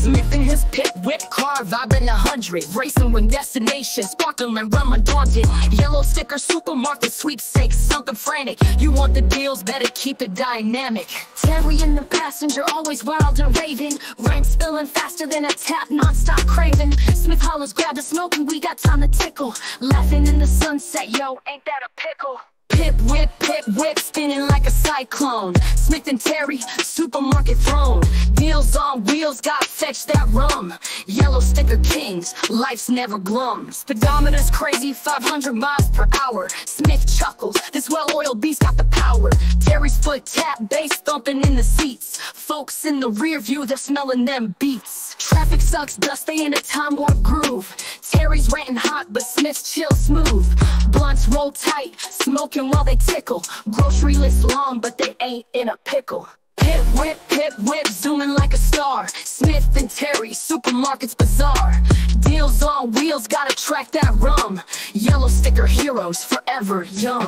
Smith in his pip, whip car, vibing a hundred. Racing with destination, sparkling undaunted. Yellow sticker, supermarket, sweepstakes, something frantic. You want the deals, better keep it dynamic. Terry in the passenger, always wild and raving. Rank spilling faster than a tap, non-stop craving. Smith Hollers grab the smoke and we got time to tickle. Laughing in the sunset, yo, ain't that a pickle? Pip whip, pip whip, spinning like a cyclone. Smith and Terry, supermarket throne. Deals got fetch that rum. Yellow sticker kings, life's never glum. Speedometer's crazy, 500 miles per hour. Smith chuckles, this well-oiled beast got the power. Terry's foot tap, bass thumping in the seats. Folks in the rear view, they're smelling them beats. Traffic sucks, dust, they in a time warp groove. Terry's ranting hot, but Smith's chill smooth. Blunts roll tight, smoking while they tickle. Grocery list long, but they ain't in a pickle. Pip whip, hip, whip, zooming like a star. Smith and Terry, supermarkets bizarre. Deals on wheels, gotta track that rum. Yellow sticker heroes, forever young.